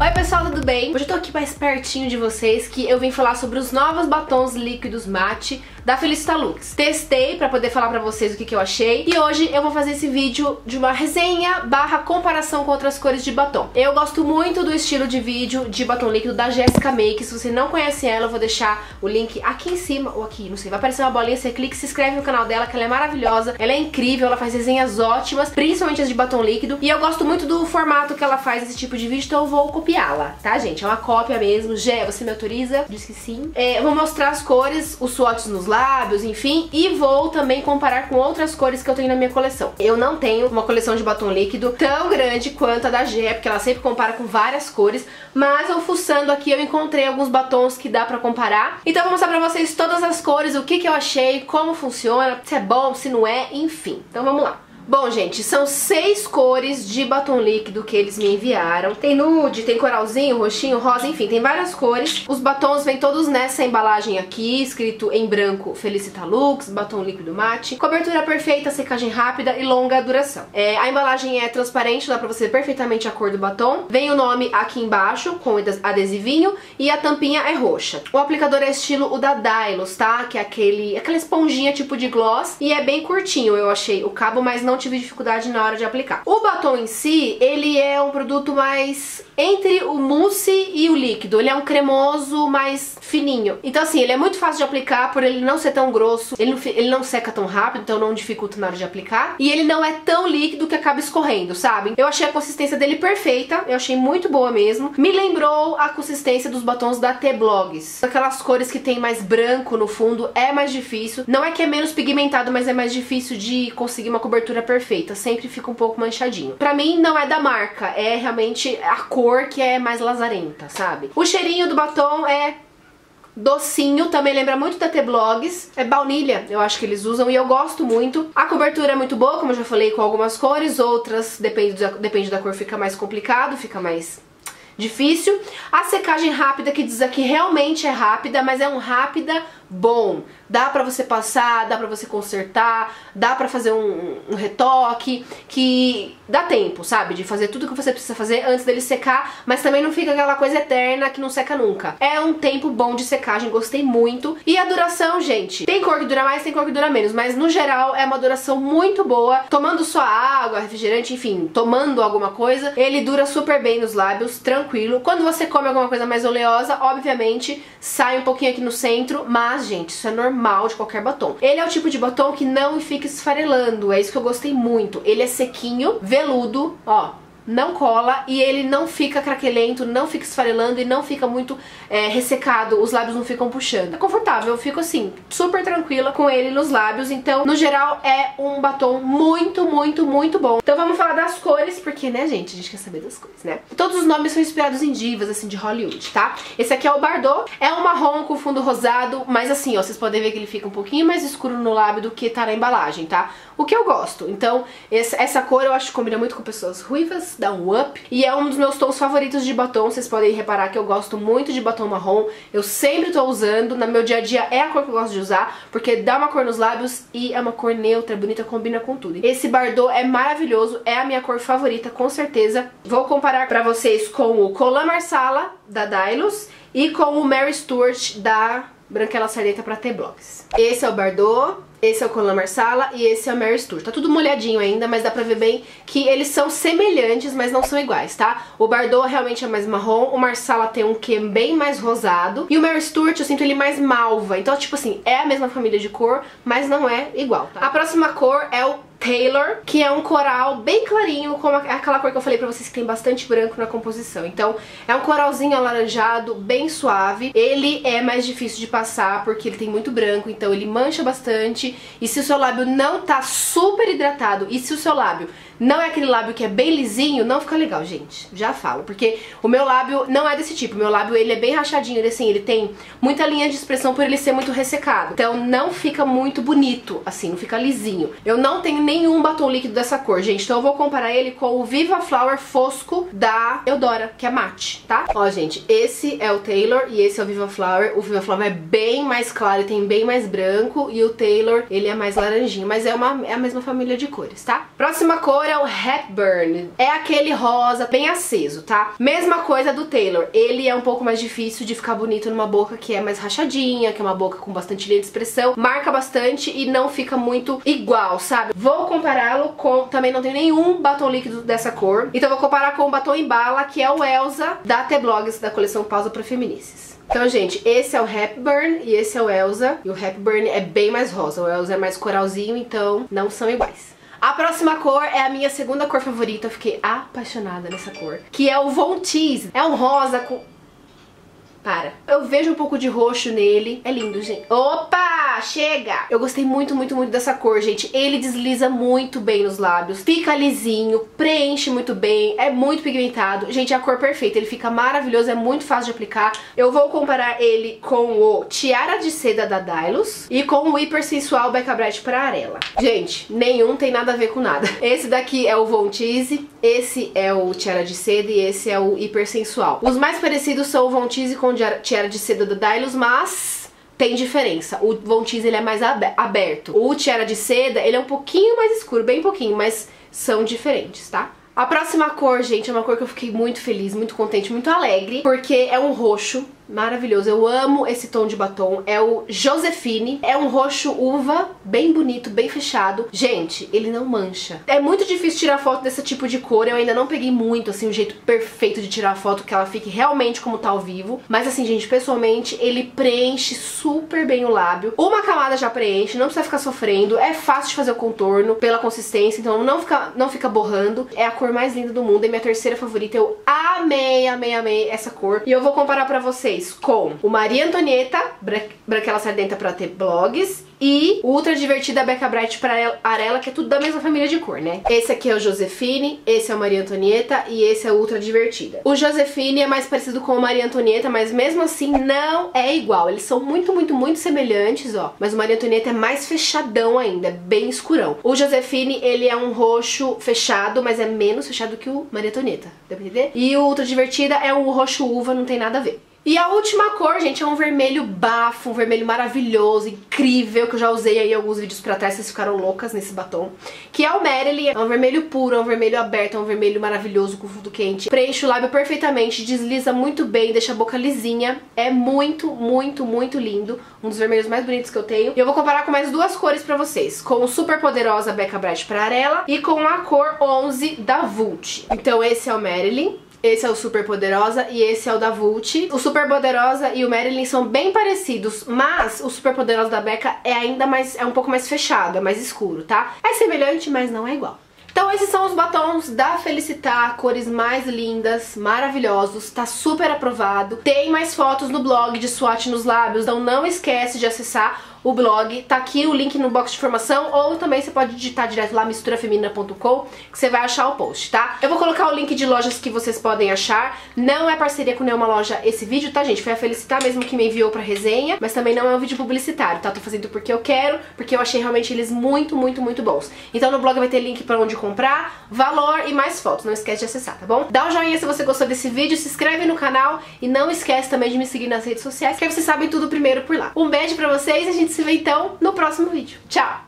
Oi pessoal, tudo bem? Hoje eu tô aqui mais pertinho de vocês que eu vim falar sobre os novos batons líquidos mate da Lux. Testei pra poder falar pra vocês o que, que eu achei e hoje eu vou fazer esse vídeo de uma resenha barra comparação com outras cores de batom. Eu gosto muito do estilo de vídeo de batom líquido da Jessica Make, se você não conhece ela eu vou deixar o link aqui em cima ou aqui, não sei, vai aparecer uma bolinha, você clica e se inscreve no canal dela que ela é maravilhosa, ela é incrível, ela faz resenhas ótimas, principalmente as de batom líquido e eu gosto muito do formato que ela faz esse tipo de vídeo, então eu vou copiá-la, tá, gente? É uma cópia mesmo. Gé, você me autoriza? Diz que sim. É, eu vou mostrar as cores, os swatches nos lábios, enfim, e vou também comparar com outras cores que eu tenho na minha coleção. Eu não tenho uma coleção de batom líquido tão grande quanto a da Gé, porque ela sempre compara com várias cores, mas eu fuçando aqui eu encontrei alguns batons que dá pra comparar. Então vou mostrar pra vocês todas as cores, o que, que eu achei, como funciona, se é bom, se não é, enfim. Então vamos lá. Bom, gente, são seis cores de batom líquido que eles me enviaram. Tem nude, tem coralzinho, roxinho, rosa, enfim, tem várias cores. Os batons vêm todos nessa embalagem aqui, escrito em branco Felicita Lux, batom líquido mate. Cobertura perfeita, secagem rápida e longa duração. É, a embalagem é transparente, dá pra você ver perfeitamente a cor do batom. Vem o nome aqui embaixo, com adesivinho, e a tampinha é roxa. O aplicador é estilo o da Dylos, tá? Que é aquele, aquela esponjinha tipo de gloss, e é bem curtinho, eu achei o cabo, mas não tive dificuldade na hora de aplicar. O batom em si, ele é um produto mais entre o mousse e o líquido. Ele é um cremoso mais fininho. Então assim, ele é muito fácil de aplicar por ele não ser tão grosso. Ele não, ele não seca tão rápido, então não dificulta na hora de aplicar. E ele não é tão líquido que acaba escorrendo, sabe? Eu achei a consistência dele perfeita. Eu achei muito boa mesmo. Me lembrou a consistência dos batons da T-Blogs. Aquelas cores que tem mais branco no fundo é mais difícil. Não é que é menos pigmentado, mas é mais difícil de conseguir uma cobertura perfeita, sempre fica um pouco manchadinho. Pra mim não é da marca, é realmente a cor que é mais lazarenta, sabe? O cheirinho do batom é docinho, também lembra muito da T-Blogs. É baunilha, eu acho que eles usam e eu gosto muito. A cobertura é muito boa, como eu já falei, com algumas cores, outras, depende da, depende da cor, fica mais complicado, fica mais difícil. A secagem rápida, que diz aqui, realmente é rápida, mas é um rápida bom. Dá pra você passar, dá pra você consertar, dá pra fazer um, um, retoque, que dá tempo, sabe? De fazer tudo que você precisa fazer antes dele secar, mas também não fica aquela coisa eterna que não seca nunca. É um tempo bom de secagem, gostei muito. E a duração, gente, tem cor que dura mais, tem cor que dura menos, mas no geral é uma duração muito boa. Tomando sua água, refrigerante, enfim, tomando alguma coisa, ele dura super bem nos lábios, tranquilo. Quando você come alguma coisa mais oleosa, obviamente, sai um pouquinho aqui no centro, mas gente, isso é normal de qualquer batom. Ele é o tipo de batom que não fica esfarelando, é isso que eu gostei muito. Ele é sequinho, veludo, ó, não cola e ele não fica craquelento, não fica esfarelando e não fica muito é, ressecado, os lábios não ficam puxando. É confortável, eu fico assim, super tranquila com ele nos lábios, então no geral é um batom muito, muito, muito bom. Então vamos falar das cores, porque né gente, a gente quer saber das cores, né? Todos os nomes são inspirados em divas, assim, de Hollywood, tá? Esse aqui é o Bardot, é um marrom com fundo rosado, mas assim, ó, vocês podem ver que ele fica um pouquinho mais escuro no lábio do que tá na embalagem, tá? O que eu gosto, então essa cor eu acho que combina muito com pessoas ruivas, dá um up. E é um dos meus tons favoritos de batom, vocês podem reparar que eu gosto muito de batom marrom. Eu sempre tô usando, no meu dia a dia é a cor que eu gosto de usar, porque dá uma cor nos lábios e é uma cor neutra, bonita, combina com tudo. Esse Bardot é maravilhoso, é a minha cor favorita, com certeza. Vou comparar pra vocês com o Colan Marsala, da Dylos, e com o Mary Stuart, da Branquela Sardeta pra T-Blogs. Esse é o Bardot, esse é o Colan Marsala e esse é o Mary Stuart. Tá tudo molhadinho ainda, mas dá pra ver bem que eles são semelhantes, mas não são iguais, tá? O Bardot realmente é mais marrom, o Marsala tem um que bem mais rosado e o Mary Stuart eu sinto ele mais malva. Então, tipo assim, é a mesma família de cor, mas não é igual. Tá? A próxima cor é o Taylor, que é um coral bem clarinho, como aquela cor que eu falei pra vocês que tem bastante branco na composição. Então, é um coralzinho alaranjado, bem suave. Ele é mais difícil de passar porque ele tem muito branco, então ele mancha bastante. E se o seu lábio não tá super hidratado e se o seu lábio não é aquele lábio que é bem lisinho, não fica legal, gente. Já falo, porque o meu lábio não é desse tipo. O meu lábio, ele é bem rachadinho, ele assim, ele tem muita linha de expressão por ele ser muito ressecado. Então não fica muito bonito, assim, não fica lisinho. Eu não tenho nenhum batom líquido dessa cor, gente. Então eu vou comparar ele com o Viva Flower Fosco da Eudora, que é mate, tá? Ó, gente, esse é o Taylor e esse é o Viva Flower. O Viva Flower é bem mais claro, tem bem mais branco e o Taylor, ele é mais laranjinho, mas é, uma, é a mesma família de cores, tá? Próxima cor é o Hepburn. É aquele rosa bem aceso, tá? Mesma coisa do Taylor. Ele é um pouco mais difícil de ficar bonito numa boca que é mais rachadinha, que é uma boca com bastante linha de expressão. Marca bastante e não fica muito igual, sabe? Vou compará-lo com... Também não tem nenhum batom líquido dessa cor. Então vou comparar com o batom em bala, que é o Elsa da T-Blogs, da coleção Pausa para Feminices. Então, gente, esse é o Hepburn e esse é o Elsa. E o Hepburn é bem mais rosa, o Elsa é mais coralzinho, então não são iguais. A próxima cor é a minha segunda cor favorita, eu fiquei apaixonada nessa cor. Que é o Von. É um rosa com... Para. Eu vejo um pouco de roxo nele. É lindo, gente. Opa! Chega! Eu gostei muito, muito, muito dessa cor, gente. Ele desliza muito bem nos lábios. Fica lisinho, preenche muito bem, é muito pigmentado. Gente, é a cor perfeita. Ele fica maravilhoso, é muito fácil de aplicar. Eu vou comparar ele com o Tiara de Seda da Dylos e com o Hiper Sensual Becca Bright pra Arela. Gente, nenhum tem nada a ver com nada. Esse daqui é o Von Teese, esse é o Tiara de Seda e esse é o Hiper Sensual. Os mais parecidos são o Von Teese com o Tiara de Seda da Dylos, mas tem diferença. O Von Teese ele é mais aberto. O Tiara de Seda, ele é um pouquinho mais escuro, bem pouquinho, mas são diferentes, tá? A próxima cor, gente, é uma cor que eu fiquei muito feliz, muito contente, muito alegre, porque é um roxo Maravilhoso, eu amo esse tom de batom, é o Josefine, é um roxo uva, bem bonito, bem fechado. Gente, ele não mancha. É muito difícil tirar foto desse tipo de cor, eu ainda não peguei muito, assim, o jeito perfeito de tirar foto que ela fique realmente como tá ao vivo. Mas assim, gente, pessoalmente, ele preenche super bem o lábio. Uma camada já preenche, não precisa ficar sofrendo, é fácil de fazer o contorno pela consistência, então não fica, não fica borrando. É a cor mais linda do mundo, é minha terceira favorita, eu amei, amei, amei essa cor. E eu vou comparar pra vocês com o Maria Antonieta, Branquela Sardenta pra ter blogs, e o Ultra Divertida Becca Bright para Arela, que é tudo da mesma família de cor, né? Esse aqui é o Josefine, esse é o Maria Antonieta e esse é o Ultra Divertida. O Josefine é mais parecido com o Maria Antonieta, mas mesmo assim não é igual. Eles são muito, muito, muito semelhantes, ó. Mas o Maria Antonieta é mais fechadão ainda, é bem escurão. O Josefine, ele é um roxo fechado, mas é menos fechado que o Maria Antonieta, dá pra entender? E o Ultra Divertida é um roxo uva, não tem nada a ver. E a última cor, gente, é um vermelho bafo, um vermelho maravilhoso, incrível, que eu já usei aí alguns vídeos pra trás, vocês ficaram loucas nesse batom. Que é o Marilyn, é um vermelho puro, é um vermelho aberto, é um vermelho maravilhoso com fundo quente. Preenche o lábio perfeitamente, desliza muito bem, deixa a boca lisinha. É muito, muito, muito lindo. Um dos vermelhos mais bonitos que eu tenho. E eu vou comparar com mais duas cores pra vocês. Com o Super Poderosa Becca Bright pra Arela e com a cor 11 da Vult. Então esse é o Marilyn. Esse é o Super Poderosa e esse é o da Vult. O Super Poderosa e o Marilyn são bem parecidos, mas o Super Poderosa da Becca é ainda mais, é um pouco mais fechado, é mais escuro, tá? É semelhante, mas não é igual. Então esses são os batons da Felicitar, cores mais lindas, maravilhosos, tá super aprovado. Tem mais fotos no blog de swatch nos lábios, então não esquece de acessar o blog, tá aqui o link no box de informação ou também você pode digitar direto lá misturafeminina.com que você vai achar o post, tá? Eu vou colocar o link de lojas que vocês podem achar, não é parceria com nenhuma loja esse vídeo, tá gente? Foi a Felicitar mesmo que me enviou pra resenha, mas também não é um vídeo publicitário, tá? Tô fazendo porque eu quero, porque eu achei realmente eles muito, muito, muito bons. Então no blog vai ter link pra onde comprar, valor e mais fotos, não esquece de acessar, tá bom? Dá um joinha se você gostou desse vídeo, se inscreve no canal e não esquece também de me seguir nas redes sociais, que aí vocês sabem tudo primeiro por lá. Um beijo pra vocês e a gente se vê então no próximo vídeo. Tchau!